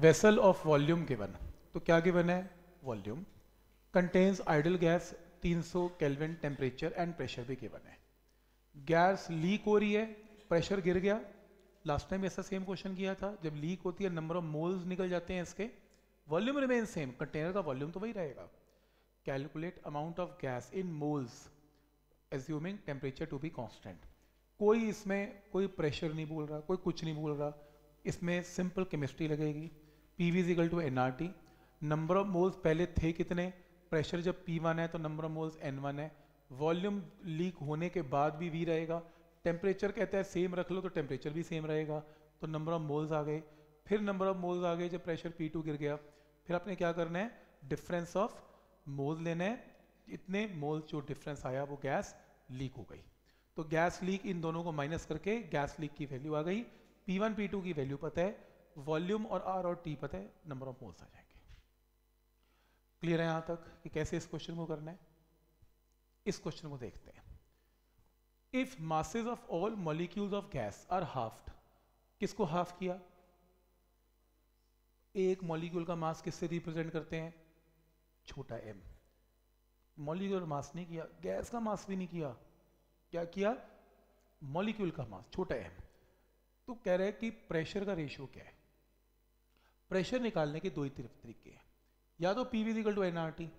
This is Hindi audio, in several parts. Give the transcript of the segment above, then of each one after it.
Vessel of volume given. तो क्या गिवन है? Volume. Contains ideal gas 300 kelvin temperature and pressure भी गिवन है। गैस लीक हो रही है, प्रेशर गिर गया। लास्ट टाइम ऐसा सेम क्वेश्चन किया था, जब लीक होती है नंबर ऑफ़ मोल्स निकल जाते हैं इसके वॉल्यूम रिमेन सेम कंटेनर का वॉल्यूम तो वही रहेगा। Calculate amount of gas in moles assuming temperature to be constant कोई इसमें कोई प्रेशर नहीं बोल रहा, कोई कुछ नहीं बोल रहा। इसमें सिंपल केमिस्ट्री लगेगी। P V equal to N R T number of moles पहले थे कितने? प्रेशर जब पी वन है तो number of moles N one है। वॉल्यूम लीक होने के बाद भी वी रहेगा। टेम्परेचर कहता है सेम रख लो तो टेम्परेचर भी सेम रहेगा। तो नंबर ऑफ़ मोल्स आ गए। फिर नंबर ऑफ़ मोल्स आ गए जब प्रेशर पी टू गिर गया। फिर आपने क्या करना है? डिफरेंस ऑफ़ मोल्स लेना है। इतने मोल्स जो डिफरेंस आया वो गैस लीक हो गई। तो गैस लीक इन दोनों को माइनस करके गैस लीक की वैल्यू आ गई। P1 P2 की वैल्यू पता है। वॉल्यूम और आर और टी पता है नंबर ऑफ़ मोल्स आ जाएँगे। क्लियर है यहाँ तक कि कैसे इस क्वेश्चन को करना है? इस क्वेश्चन को देखते हैं। If masses of all molecules of gas are halved किसको हाफ़ किया? एक मॉलिक्यूल का मास किससे रिप्रेजेंट करते हैं? छोटा एम मॉलिक्यूल मास नहीं किया गैस का मास भी नहीं किया। क्या किया? मॉलिक्यूल का मास छोटा एम तो कह रहे हैं कि प्रेशर का रेशियो क्या है? प्रेशर निकालने के दो ही तरीके हैं। या तो पी विजिकल टू एन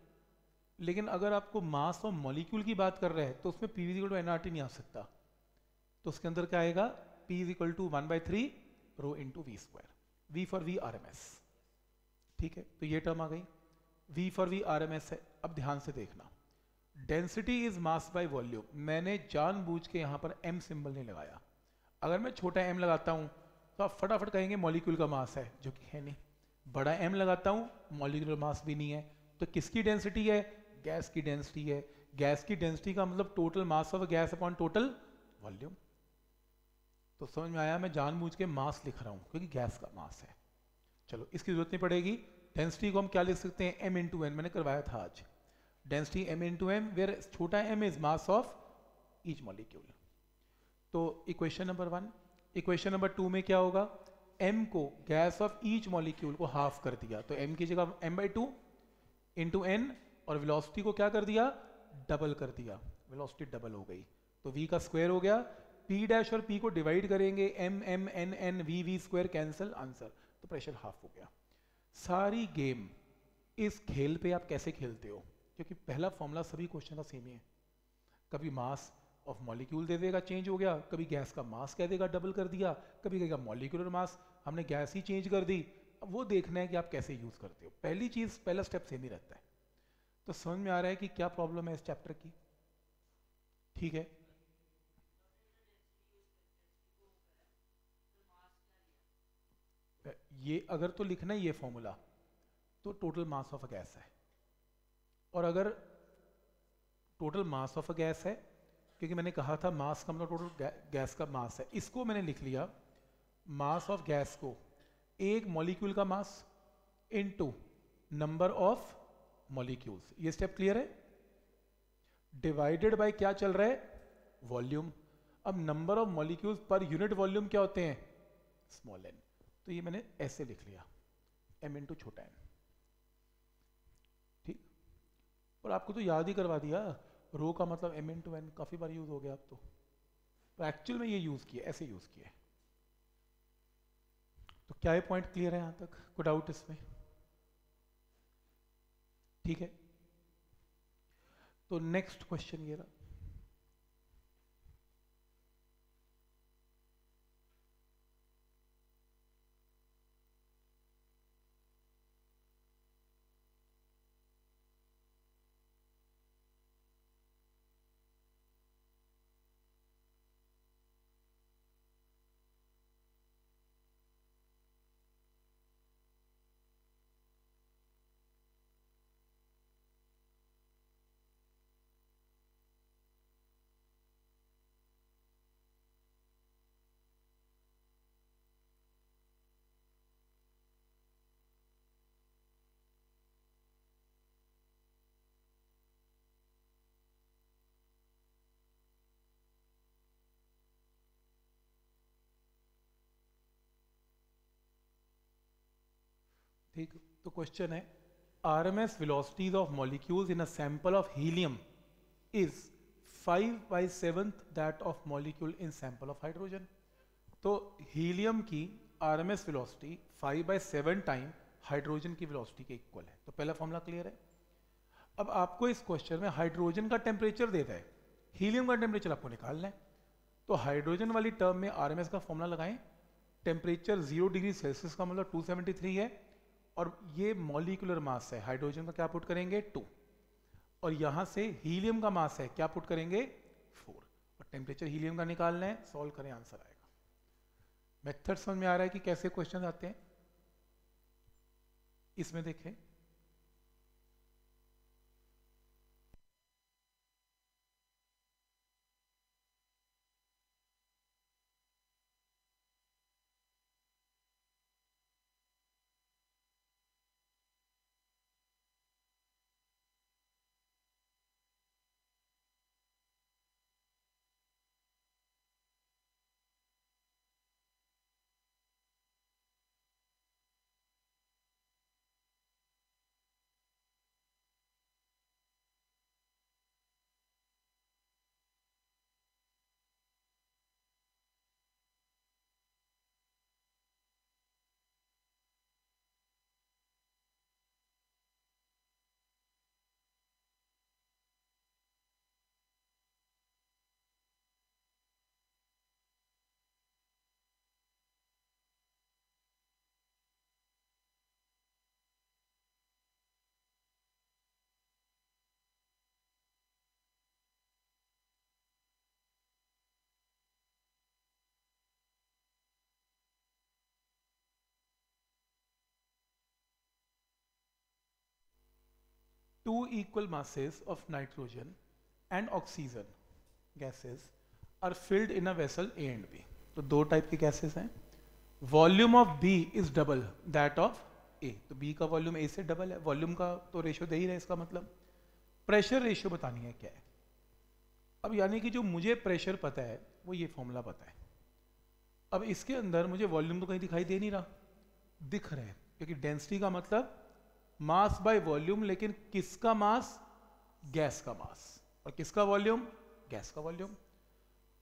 लेकिन अगर आपको मास और मॉलिक्यूल की बात कर रहे हैं तो उसमें पी विजिकल टू एन नहीं आ सकता। तो उसके अंदर क्या आएगा? P is to one by three rho into V square V for V R M S ठीक है? तो ये टर्म आ गई। V for V R M S है। अब ध्यान से देखना। Density is mass by volume मैंने जानबूझ के यहाँ पर एम सिंबल नहीं लगाया। अगर मैं छोटा एम लगाता हूँ तो आप फटाफट कहेंगे मॉलिक्यूल का मास है, जो कि है नहीं। बड़ा एम लगाता हूँ मॉलिक्यूलर मास भी नहीं है। तो किसकी डेंसिटी है? गैस की डेंसिटी है। गैस की डेंसिटी का मतलब total mass of gas upon total volume तो समझ में आया? मैं जानबूझ के मास लिख रहा हूँ, क्योंकि गैस का मास है। चलो, इसकी ज़रूरत नहीं पड़ेगी। डेंसिटी को हम क्या लिख सकते हैं? एम इंटू एन मैंने करवाया था आज। Density M into M where छोटा M is mass of each molecule तो equation number one equation number two में क्या होगा? एम को गैस ऑफ़ ईच मॉलिक्यूल को हाफ़ कर दिया। तो एम की जगह M by two into N और वेलोसिटी को क्या कर दिया? डबल कर दिया। वेलोसिटी डबल हो गई। तो v का स्क्वायर हो गया। P डैश और p को डिवाइड करेंगे। M m, n n, v v square cancel answer तो प्रेशर हाफ़ हो गया। सारी गेम इस खेल पे आप कैसे खेलते हो? क्योंकि पहला फॉर्मूला सभी क्वेश्चन का सेम ही है। कभी मास ऑफ़ मॉलिक्यूल दे देगा चेंज हो गया। कभी गैस का मास कह देगा डबल कर दिया। कभी कहेगा मॉलिक्यूलर मास हमने गैस ही चेंज कर दी। अब वो देखना है कि आप कैसे यूज़ करते हो। पहली चीज़, पहला स्टेप सेम ही रहता है। तो समझ में आ रहा है कि क्या प्रॉब्लम है इस चैप्टर की? ठीक है? ये अगर तो लिखना है ये फॉर्मूला तो total mass of a gas है। और अगर total mass of a gas है क्योंकि मैंने कहा था मास का मतलब टोटल गैस का मास है। इसको मैंने लिख लिया, मास ऑफ़ गैस को। एक मॉलिक्यूल का mass into number of molecules ये स्टेप क्लियर है? डिवाइडेड बाय क्या चल रहा है? वॉल्यूम अब नंबर ऑफ़ मॉलिक्यूल्स पर यूनिट वॉल्यूम क्या होते हैं? स्मॉल एन तो ये मैंने ऐसे लिख लिया। एम इंटू छोटा एन ठीक? और आपको तो याद ही करवा दिया। रो का मतलब एम इंटू एन काफ़ी बार यूज़ हो गया अब तो। तो एक्चुअल में ये यूज़ किया, ऐसे यूज़ किया तो क्या ये पॉइंट क्लियर है यहाँ तक? कोई डाउट इसमें। ठीक है? तो नेक्स्ट क्वेश्चन ये रहा। ठीक तो क्वेश्चन है RMS velocities of molecules in a sample of helium is 5 by 7th that of molecule in sample of hydrogen. तो हीलियम की RMS velocity 5 by 7 time hydrogen की velocity के इक्वल है। तो पहला फॉर्मूला क्लियर है? अब आपको इस क्वेश्चन में हाइड्रोजन का टेम्परेचर देता है। हीलियम का टेम्परेचर आपको निकालना है। तो हाइड्रोजन वाली टर्म में आरएमएस का फॉर्मूला लगाएँ। टेम्परेचर ज़ीरो डिग्री सेल्सियस का मतलब 273 है। और ये मॉलिकुलर मास है। हाइड्रोजन का क्या पुट करेंगे? टू और यहाँ से हीलियम का मास है, क्या पुट करेंगे? फोर और टेम्परेचर हीलियम का निकालना है सॉल्व करें आंसर आएगा। मेथड समझ में आ रहा है कि कैसे क्वेश्चन आते हैं? इसमें देखें। 2 equal masses of nitrogen and oxygen gases are filled in a vessel A and B. तो दो टाइप के गैसेस हैं। Volume of B is double that of A तो बी का वॉल्यूम ए से डबल है। वॉल्यूम का तो रेशियो दे ही रहे इसका मतलब। प्रेशर रेशियो बतानी है क्या है? अब यानी कि जो मुझे प्रेशर पता है, वो ये फॉर्मूला पता है। अब इसके अंदर मुझे वॉल्यूम तो कहीं दिखाई दे नहीं रहा। दिख रहा है, क्योंकि डेंसिटी का मतलब मास बाय वॉल्यूम, लेकिन किसका मास? गैस का मास। और किसका वॉल्यूम? गैस का वॉल्यूम।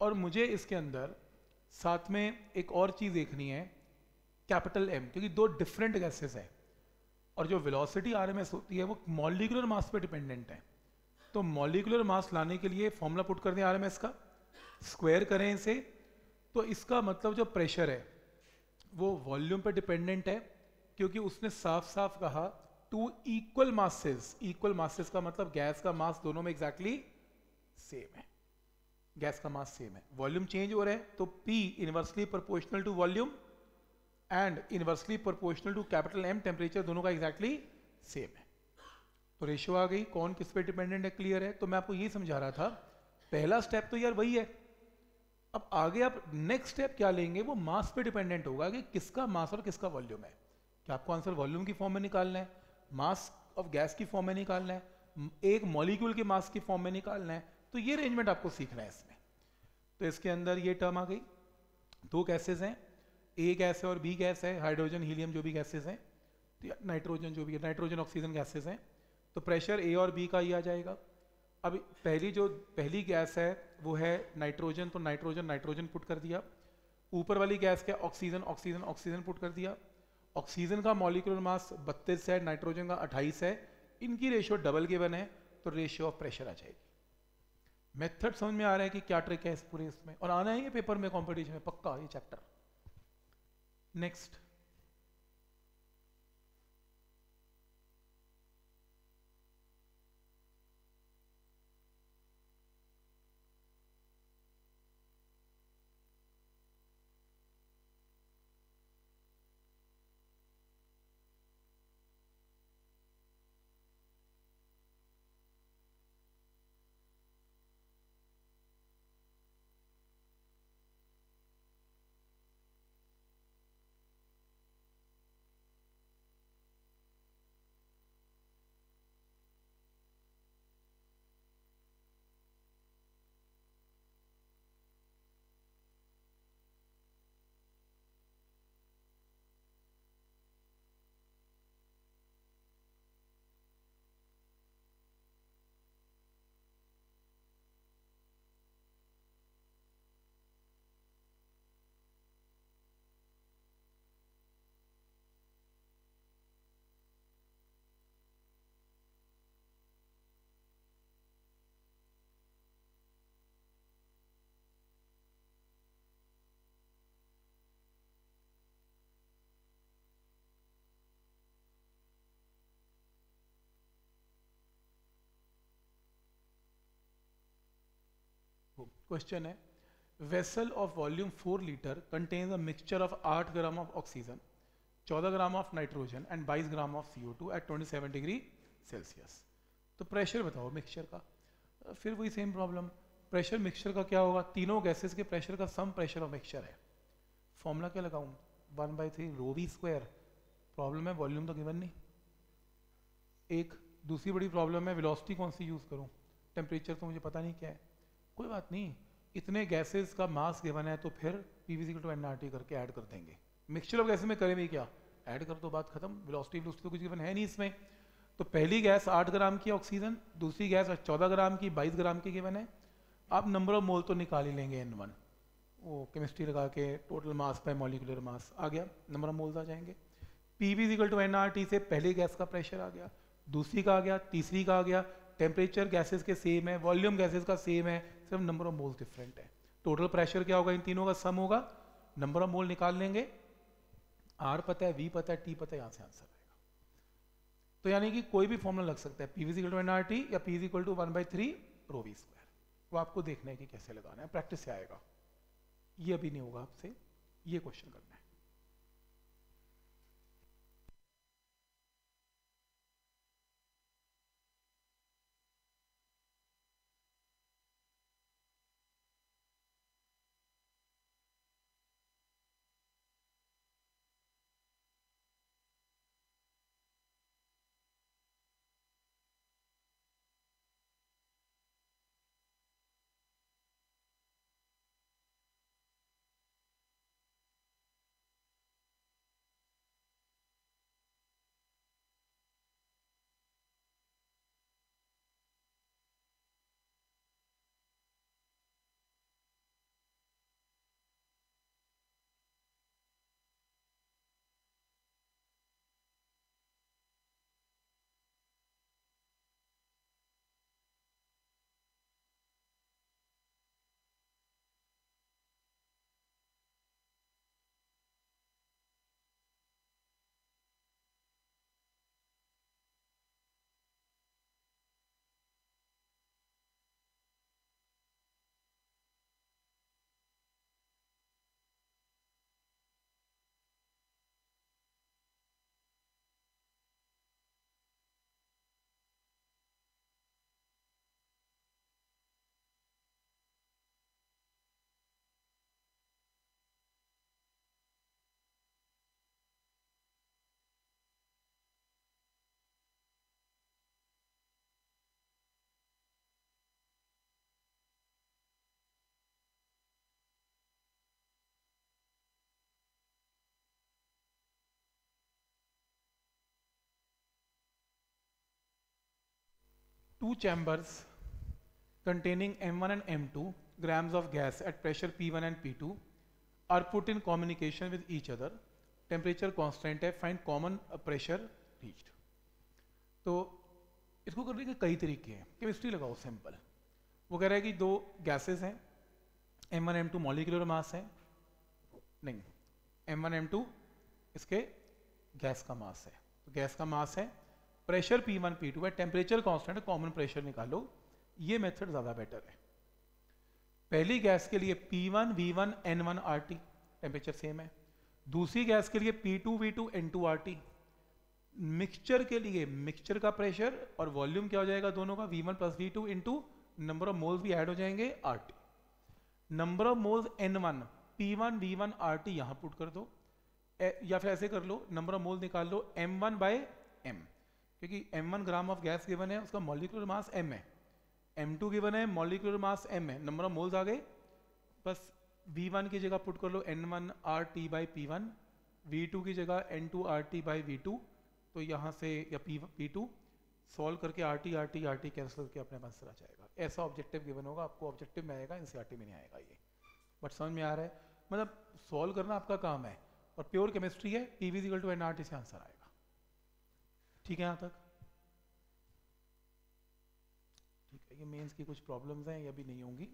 और मुझे इसके अंदर साथ में एक और चीज़ देखनी है, कैपिटल एम क्योंकि दो डिफरेंट गैसेस हैं। और जो वेलोसिटी आरएमएस होती है, वो मॉलिकुलर मास पे डिपेंडेंट है। तो मॉलिकुलर मास लाने के लिए फॉर्मूला पुट कर दें आरएमएस का। स्क्वायर करें इसे। तो इसका मतलब जो प्रेशर है, वो वॉल्यूम पे डिपेंडेंट है, क्योंकि उसने साफ़ साफ़ कहा two equal masses equal masses का मतलब गैस का मास दोनों में एग्जैक्टली exactly सेम है। गैस का मास सेम है। वॉल्यूम चेंज हो रहा है तो P inversely proportional to volume and inversely proportional to capital M temperature दोनों का एग्जैक्टली exactly सेम है। तो रेशियो आ गई, कौन किस पे डिपेंडेंट है क्लियर है? तो मैं आपको ये समझा रहा था, पहला स्टेप तो यार वही है। अब आगे आप नेक्स्ट स्टेप क्या लेंगे, वो मास पे डिपेंडेंट होगा कि किसका मास और किसका वॉल्यूम है। क्या आपको आंसर वॉल्यूम की फॉर्म में निकालना है? मास ऑफ़ गैस की फॉर्म में निकालना है एक मॉलिक्यूल के मास की फॉर्म में निकालना है तो ये अरेंजमेंट आपको सीखना है इसमें। तो इसके अंदर ये टर्म आ गई। दो गैसेज हैं ए गैस है और बी गैस है हाइड्रोजन हीलियम जो भी गैसेज हैं तो नाइट्रोजन जो भी है नाइट्रोजन ऑक्सीजन गैसेज हैं तो प्रेशर ए और बी का ही आ जाएगा। अब पहली जो, पहली गैस है, वो है नाइट्रोजन तो नाइट्रोजन नाइट्रोजन पुट कर दिया। ऊपर वाली गैस क्या? ऑक्सीजन ऑक्सीजन ऑक्सीजन पुट कर दिया। ऑक्सीजन का मॉलिकुलर मास 32 है, नाइट्रोजन का 28 है, इनकी रेशियो डबल गिवन है तो रेशियो ऑफ़ प्रेशर आ जाएगी। मेथड समझ में आ रहा है कि क्या ट्रिक है इस पूरे इसमें? और आना है ये पेपर में कंपटीशन में, पक्का ये चैप्टर नेक्स्ट क्वेश्चन है, vessel of volume 4 liter contains a mixture of 8 gram of oxygen 14 gram of nitrogen and 22 gram of CO2 at 27 degree Celsius तो प्रेशर बताओ मिक्सचर का। फिर वही सेम प्रॉब्लम प्रेशर मिक्सचर का क्या होगा? तीनों गैसेस के प्रेशर का सम प्रेशर ऑफ़ मिक्सचर है। फॉर्मूला क्या लगाऊँ? One by three rho V square problem है वॉल्यूम तो गिवन नहीं। एक, दूसरी बड़ी प्रॉब्लम है वेलोसिटी कौन सी यूज़ करूँ? टेम्परेचर तो मुझे पता नहीं क्या है। कोई बात नहीं, इतने गैसेस का मास गिवन है तो फिर पी टू एन करके ऐड कर देंगे। मिक्सचर ऑफ़ गैसेस में करें भी क्या? ऐड कर तो बात खत्म। वेलोसिटी वेलोसिटी तो कुछ गिवन है नहीं इसमें। तो पहली गैस 8 ग्राम की ऑक्सीजन दूसरी गैस 14 ग्राम की 22 ग्राम की गिवन है। आप नंबर ऑफ़ मोल तो निकाल ही लेंगे एन वन वो केमिस्ट्री लगा के total mass by molecular mass आ गया। नंबर ऑफ़ मोल्स आ जाएँगे। पी वी टू एन से पहली गैस का प्रेशर आ गया। दूसरी का आ गया, तीसरी का आ गया। टेम्परेचर गैसेस के सेम है वॉल्यूम गैसेस का सेम है, सिर्फ़ नंबर ऑफ़ मोल्स डिफरेंट है। टोटल प्रेशर क्या होगा? इन तीनों का सम होगा। नंबर ऑफ़ मोल निकाल लेंगे। आर पता है वी पता है टी पता है, यहाँ से आंसर आएगा। तो यानी कि कोई भी फॉर्मूला लग सकता है PV equal to N R T या equal to one by three rho V square वो आपको देखना है कि कैसे लगाना है प्रैक्टिस से आएगा। ये अभी नहीं होगा आपसे, ये क्वेश्चन करना है। Two chambers containing M1 and M2 grams of gas at pressure P1 and P2 are put in communication with each other. Temperature constant है find common pressure reached. तो इसको करने के कई तरीके हैं केमिस्ट्री लगाओ सिंपल वो कह रहा है कि दो गैसेस हैं M1 M2 मॉलिकुलर मास है नहीं M1 M2 इसके गैस का मास है तो गैस का मास है प्रेशर P1 P2 है टेम्परेचर कांस्टेंट कॉमन प्रेशर निकालो, ये मेथड ज़्यादा बेटर है। पहली गैस के लिए P1 V1 N1 RT temperature same है। दूसरी गैस के लिए P2 V2 N2 RT mixture के लिए मिक्सचर का प्रेशर और वॉल्यूम क्या हो जाएगा दोनों का? V1 plus V two into number of moles भी ऐड हो जाएँगे RT number of moles N1 P1 V1 RT यहाँ पुट कर दो। या फिर ऐसे कर लो नंबर ऑफ़ मोल्स निकाल लो M1 बाय M क्योंकि m1 gram of gas given है, उसका मॉलिकुलर मास m है। M2 गिवन है मॉलिकुलर मास m है। नंबर ऑफ़ मोल्स आ गए। बस v1 की जगह पुट कर लो n1 R T by P one V की जगह n2 R T by V two तो यहाँ से या पी टू सॉल्व करके R T R T R T cancel करके अपने आंसर आ जाएगा। ऐसा ऑब्जेक्टिव गिवन होगा, आपको ऑब्जेक्टिव में आएगा एनसीईआरटी में नहीं आएगा ये। बट समझ में आ रहा है? मतलब सॉल्व करना आपका काम है, और प्योर केमिस्ट्री है P V to N R T से आंसर आएगा। ठीक है यहाँ तक? ठीक है, ये मेंस की कुछ प्रॉब्लम्स हैं, ये अभी नहीं होंगी।